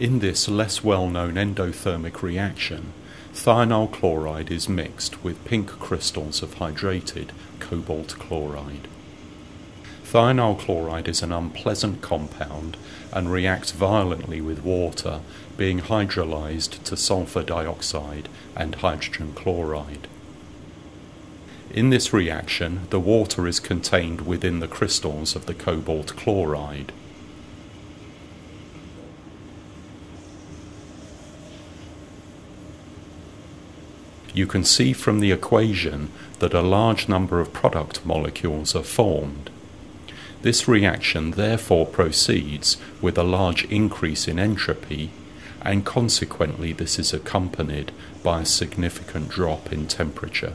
In this less well-known endothermic reaction, thionyl chloride is mixed with pink crystals of hydrated cobalt chloride. Thionyl chloride is an unpleasant compound and reacts violently with water, being hydrolyzed to sulfur dioxide and hydrogen chloride. In this reaction, the water is contained within the crystals of the cobalt chloride. You can see from the equation that a large number of product molecules are formed. This reaction therefore proceeds with a large increase in entropy and consequently this is accompanied by a significant drop in temperature.